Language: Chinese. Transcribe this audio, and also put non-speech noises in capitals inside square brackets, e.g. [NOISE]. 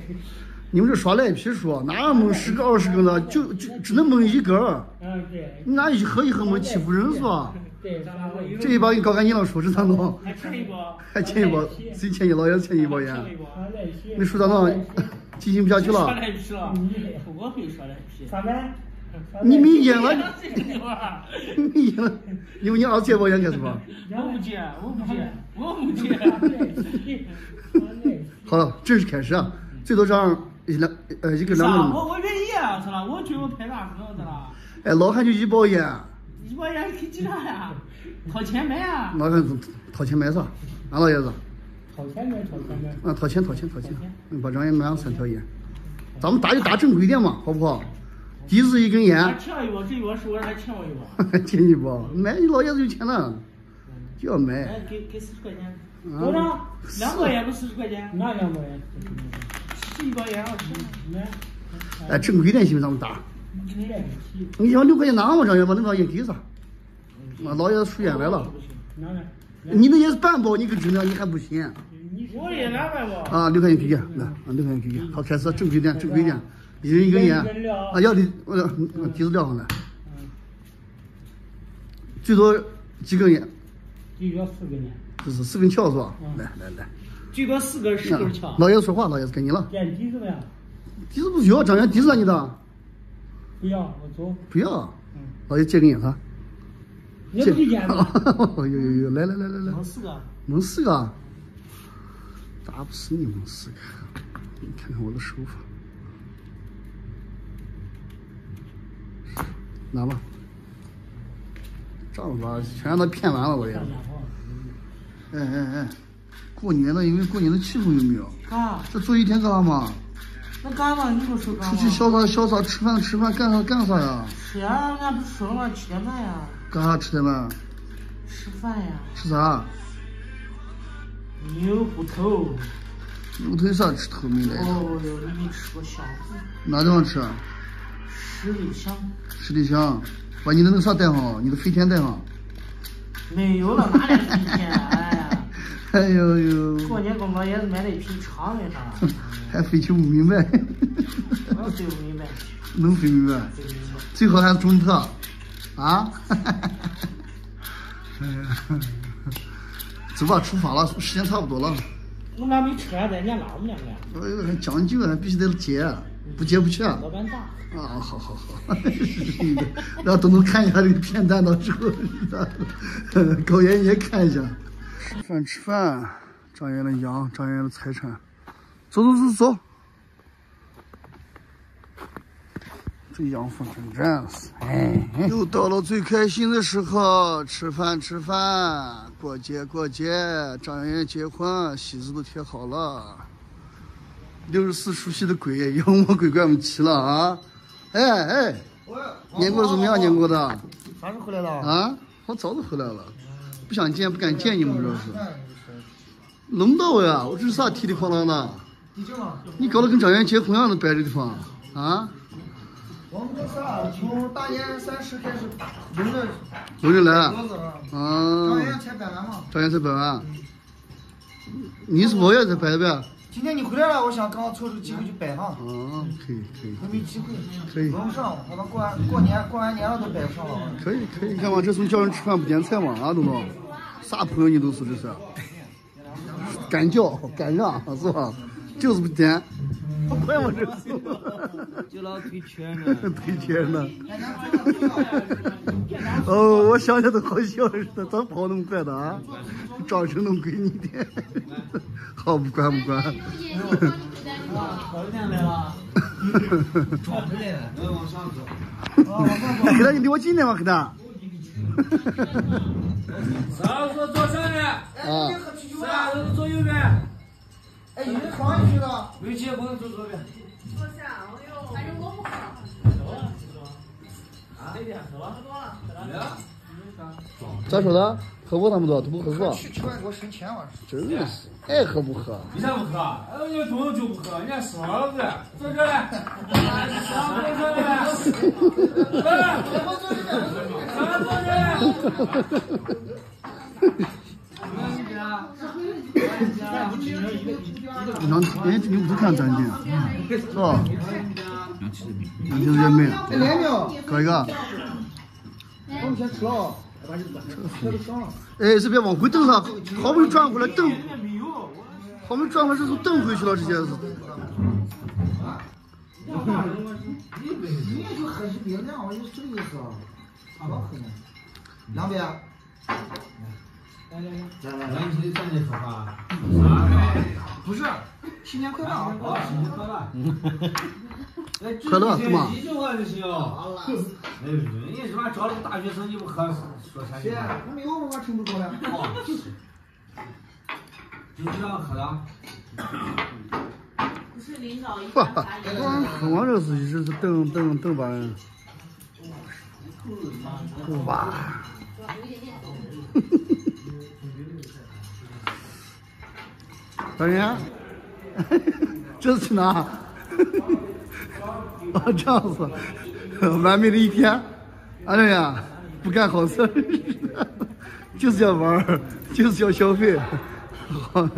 [LAUGHS] 你们这耍赖皮说，哪蒙十个二十个呢？就就只能蒙一根儿。嗯，对。你哪一盒一盒蒙欺负人是吧？对，这一包给你搞干净了，说是咋弄？还欠一包，还欠一包，谁欠你？老爷子欠你一包烟。那说咋弄？进行不下去了。耍赖皮了，我会耍赖皮。咋的？你没烟了？你没烟了？因为你儿子借包烟干什么？我不借，我不借，我不借。[LAUGHS] 好了，正式开始啊！最多让一两呃一个两个。我我愿意啊，是吧？我觉得我拍大哥的了。哎，老汉就一包烟。一包烟可以几啥呀？掏钱买啊！老汉掏钱买啥？俺老爷子。掏钱买，掏钱买。啊，掏钱掏钱掏钱！嗯，把张爷买上三条烟。咱们打就打正规点嘛，好不好？第一次一根烟。欠我一包，这一包是我还欠我一包。[LAUGHS] 欠你包，买你老爷子有钱了，就要买。哎，给给四十块钱。多少？两包烟不四十块钱？哪两包烟？一包烟。哎，正规点行不？咱们打。你要六块钱拿嘛？张爷把那包烟给啥？那老爷子输烟来了。你那也是半包，你个真的你还不行？我也包。啊，六块钱给烟，来，啊，六块钱给烟。好，开始正规点，正规点，一人一根烟。啊，要的，我底子撂上来。最多几根烟？最多四根烟。这是四根条是吧？来来来。最多四根，十根枪。老爷子说话，老爷子给你了。垫底子呗。底子不需要，张元底子你的。不要，我走。不要。老爷借根烟他。也不给烟吗？有有有，来来来来来。蒙四个。蒙四个。打不死你蒙四个，你看看我的手法。拿吧。这样吧，全让他骗完了，我也。哎哎哎，过年了，因为过年的气氛有没有？干。这坐一天干啥嘛？那干嘛？你不说干出去潇洒潇洒，吃饭吃饭，干啥干啥呀？吃呀，俺不是说了吗？吃点饭呀。干啥吃的饭？吃饭呀。吃啥？牛骨头。牛腿啥吃头没来？哦哟，你没吃过香子？哪地方吃？十里香。十里香，把你的那个啥带上，你的飞天带上。没有了，哪来飞天？[LAUGHS] 哎呦呦！过年给老爷子买了一匹长的啥？[LAUGHS] 还飞球不明白？[LAUGHS] 能飞不明白？能飞明白？最好还是中特，啊？哎呀！走吧，出发了，时间差不多了。我们俩没车，在家拉我们两个。哎呦，还讲究，还必须得接，不接不去。老板大。啊，好好好，然后都能看一下这个片段，到时候，高爷也看一下。吃饭吃饭，张爷的羊，张爷的财产，走走走走。这羊粪真真是，哎，又到了最开心的时候，吃饭吃饭，过节过节，张爷结婚，喜字都贴好了。六十四除夕的鬼，妖魔鬼怪们齐了啊！哎哎，年过得怎么样？年过的？啥时候回来了？啊，我早就回来了，不想见，不敢见你们，主要是。轮到我呀！我这是啥踢里哐啷的？你搞得跟张元结婚一样的摆这地方啊？我们这啥？从大年三十开始轮着轮着来。啊。张元才摆完嘛。张元才摆完。你是我也才摆的呗？今天你回来了，我想刚好凑这个机会就摆上。嗯，可以可以。还没机会。可以。轮不上，我们过完过年过完年了都摆不上了。可以可以，你看嘛，这从叫人吃饭不点菜嘛，啊，东东，啥朋友你都是这是。敢叫敢让是吧？就是不点。不快吗？这是。就老推圈呢。推圈呢。哦，我想想都好笑似的，咋跑那么快的啊？装成那么闺女的。好，不管不管。好久来了。装出来了，往上走。黑蛋，你离我近点嘛，黑蛋。啥时候坐上面？啊。啥时候坐右边？哎，去了？没去，不能坐左边。坐下，我又，反正我不。啊？那边走了。喝多了。来。咋说的？喝不那么多，都不喝？去吃饭给我省钱嘛。真的是，爱喝不喝。你咋不喝？哎，人家中午就不喝，人家嫂子坐这来。嫂 [LAUGHS] 子坐这来。来，我坐这边。嫂子坐这来。两哎，你不看咱的，是吧？两七十元没？哎，连苗，搞一个。我们先吃了，这都上了。哎，这边往回蹬上，好不容易转回来蹬，好不容易转回来这都蹬回去了，这些是。你也就喝一杯凉，我就这个意思。好好喝呢。两杯。来来来，来来，你站着说话。不是，新年快乐啊！新年快乐。快乐是吗？一句话就行。哎呦，人家是吧？找了个大学生，你不喝说啥？姐，还没有我听不着了。哦，就这样喝的。不是领导一哈哈，光喝完这是一直是蹬蹬蹬把人。哇！导演，[LAUGHS] 这是去哪？[LAUGHS] 哦，这样子，完美的一天。哎呀，不干好事，[LAUGHS] 就是要玩，就是要消费。好。